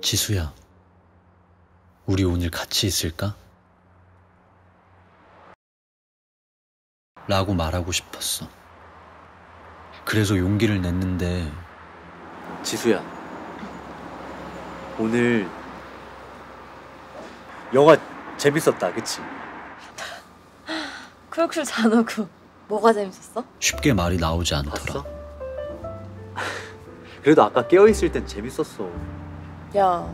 지수야, 우리 오늘 같이 있을까? 라고 말하고 싶었어. 그래서 용기를 냈는데 지수야, 오늘 영화 재밌었다, 그치? 크록실 잔오고 뭐가 재밌었어? 쉽게 말이 나오지 않더라. 그래도 아까 깨어있을 땐 재밌었어. 야,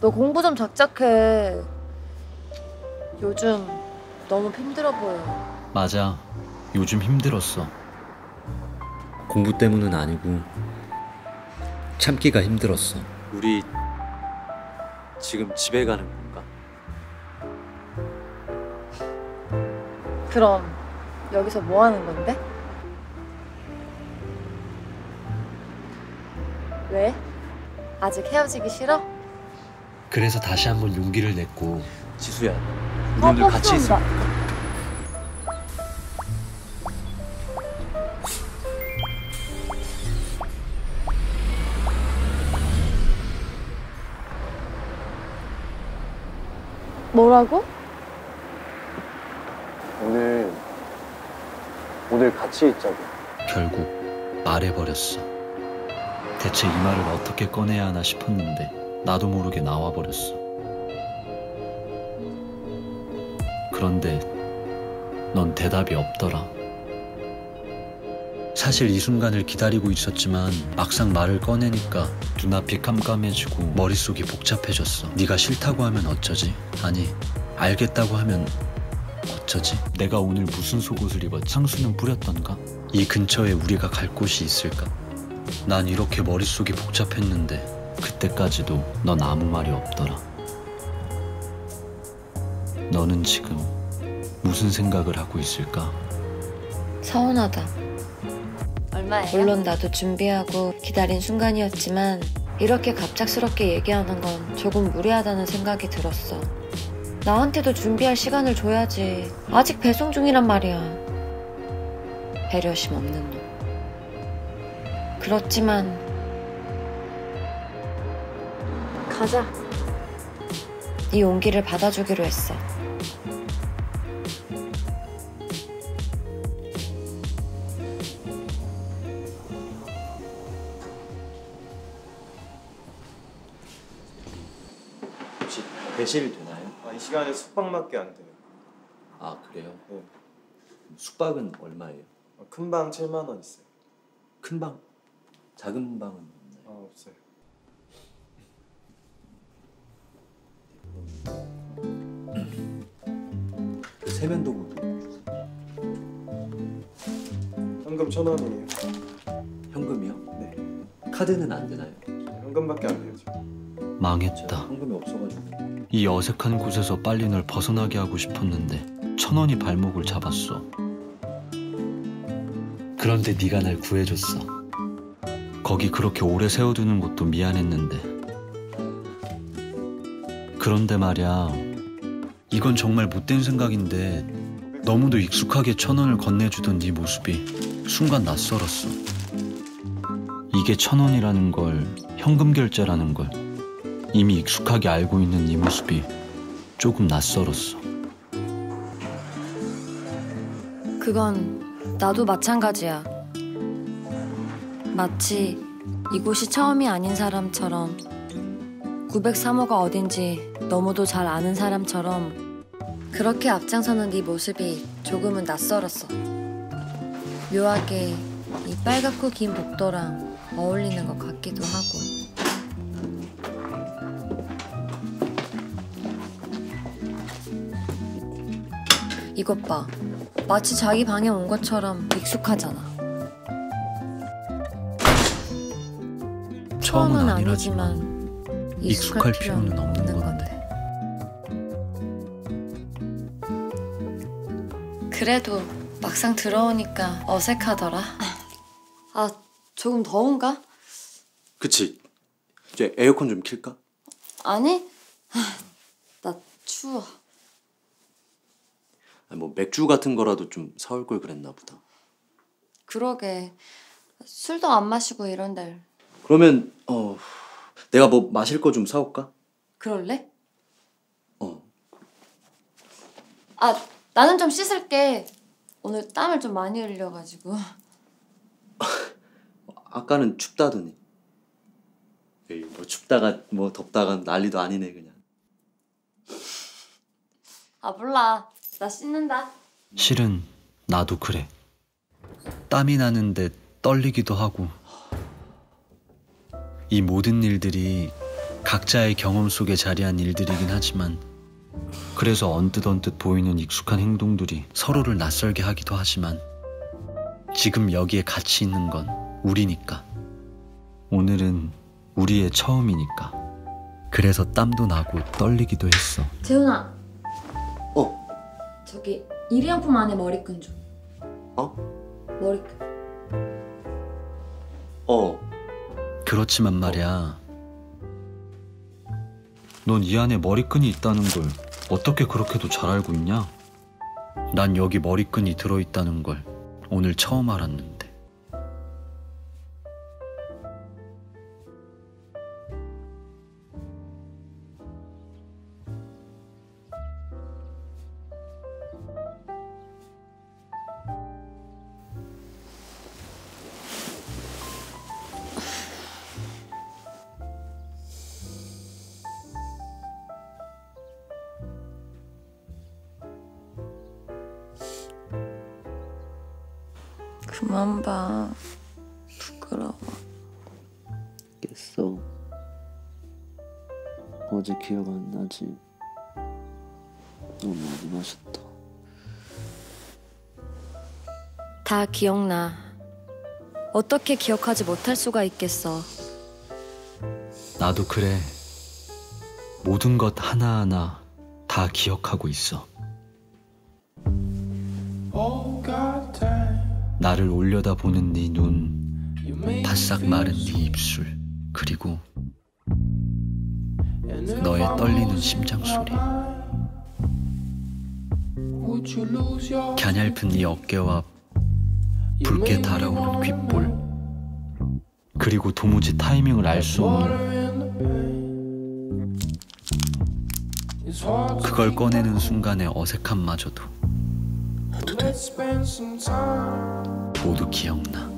너 공부 좀 작작해. 요즘 너무 힘들어 보여. 맞아. 요즘 힘들었어. 공부 때문은 아니고 참기가 힘들었어. 우리 지금 집에 가는 건가? 그럼 여기서 뭐 하는 건데? 왜? 아직 헤어지기 싫어? 그래서 다시 한번 용기를 냈고 지수야, 우리 어, 오늘 같이 있어. 뭐라고? 오늘 오늘 같이 있자고. 결국 말해버렸어. 대체 이 말을 어떻게 꺼내야 하나 싶었는데 나도 모르게 나와버렸어. 그런데 넌 대답이 없더라. 사실 이 순간을 기다리고 있었지만 막상 말을 꺼내니까 눈앞이 깜깜해지고 머릿속이 복잡해졌어. 네가 싫다고 하면 어쩌지? 아니 알겠다고 하면 어쩌지? 내가 오늘 무슨 속옷을 입었지? 향수는 뿌렸던가? 이 근처에 우리가 갈 곳이 있을까? 난 이렇게 머릿속이 복잡했는데 그때까지도 넌 아무 말이 없더라. 너는 지금 무슨 생각을 하고 있을까? 서운하다. 얼마예요? 물론 나도 준비하고 기다린 순간이었지만 이렇게 갑작스럽게 얘기하는 건 조금 무리하다는 생각이 들었어. 나한테도 준비할 시간을 줘야지. 아직 배송 중이란 말이야. 배려심 없는 놈. 그렇지만 가자. 이 용기를 받아주기로 했어. 혹시 대실 되나요? 아, 이 시간에 숙박밖에 안 돼요. 아 그래요? 네. 숙박은 얼마예요? 어, 큰방 7만 원 있어요. 큰 방? 작은 방은 없나요? 아 없어요. 그 세면도구 현금 천 원이에요. 현금이요? 네. 카드는 안 되나요? 현금밖에 안 돼요 지금. 망했다. 현금이 없어가지고 이 어색한 곳에서 빨리 널 벗어나게 하고 싶었는데 천 원이 발목을 잡았어. 그런데 네가 날 구해줬어. 거기 그렇게 오래 세워두는 것도 미안했는데. 그런데 말야, 이건 정말 못된 생각인데 너무도 익숙하게 천 원을 건네주던 네 모습이 순간 낯설었어. 이게 천 원이라는 걸 현금 결제라는 걸 이미 익숙하게 알고 있는 네 모습이 조금 낯설었어. 그건 나도 마찬가지야. 마치 이곳이 처음이 아닌 사람처럼 903호가 어딘지 너무도 잘 아는 사람처럼 그렇게 앞장서는 네 모습이 조금은 낯설었어. 묘하게 이 빨갛고 긴 복도랑 어울리는 것 같기도 하고. 이것 봐. 마치 자기 방에 온 것처럼 익숙하잖아. 처음은 아니지만 익숙할 필요는 없는 건데. 그래도 막상 들어오니까 어색하더라. 아, 조금 더운가? 그치 이제 에어컨 좀 킬까? 아니, 하, 나 추워. 뭐 맥주 같은 거라도 좀 사올 걸 그랬나 보다. 그러게 술도 안 마시고 이런데 그러면 어 내가 뭐 마실 거 좀 사올까? 그럴래? 어. 아 나는 좀 씻을게 오늘 땀을 좀 많이 흘려가지고 아까는 춥다더니. 에이, 뭐 춥다가 뭐 덥다가 난리도 아니네 그냥. 아 몰라 나 씻는다 실은 나도 그래. 땀이 나는데 떨리기도 하고. 이 모든 일들이 각자의 경험 속에 자리한 일들이긴 하지만 그래서 언뜻 언뜻 보이는 익숙한 행동들이 서로를 낯설게 하기도 하지만 지금 여기에 같이 있는 건 우리니까. 오늘은 우리의 처음이니까. 그래서 땀도 나고 떨리기도 했어. 재훈아 어. 저기 일회용품 안에 머리끈 좀 어? 머리끈 어. 그렇지만 말이야. 넌 이 안에 머리끈이 있다는 걸 어떻게 그렇게도 잘 알고 있냐? 난 여기 머리끈이 들어있다는 걸 오늘 처음 알았는데. 그만 봐 부끄러워 깼어. 어제 기억 안 나지? 너무 많이 마셨다. 다 기억나 어떻게 기억하지 못할 수가 있겠어 나도 그래. 모든 것 하나하나 다 기억하고 있어. 나를 올려다 보는 네 눈, 바싹 마른 네 입술, 그리고 너의 떨리는 심장 소리. 갸냘픈 네 어깨와 붉게 달아오는 귓볼. 그리고 도무지 타이밍을 알 수 없는 그걸 꺼내는 순간의 어색함마저도 모두 기억나.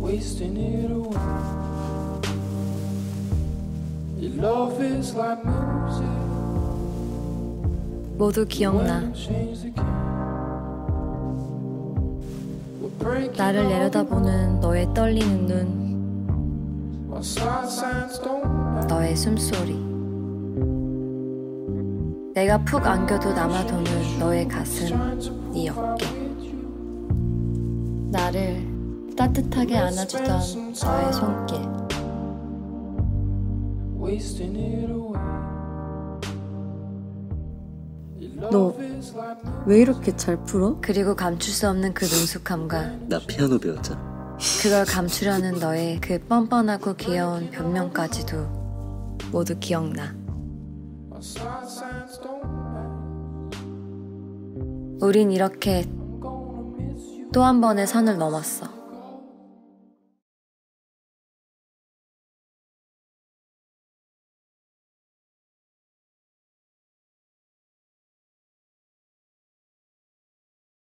wasting it away. Your love is like music. 모두 기억나 나를 내려다보는 너의 떨리는 눈. 너의 숨소리 내가 푹 안겨도 남아도는 너의 가슴 네 어깨 나를 따뜻하게 안아주던 너의 손길 너. 왜 이렇게 잘 풀어? 그리고 감출 수 없는 그 능숙함과 나 피아노 배웠잖아. 그걸 감추려는 너의 그 뻔뻔하고 귀여운 변명까지도 모두 기억나 우린 이렇게. 또 한 번의 선을 넘었어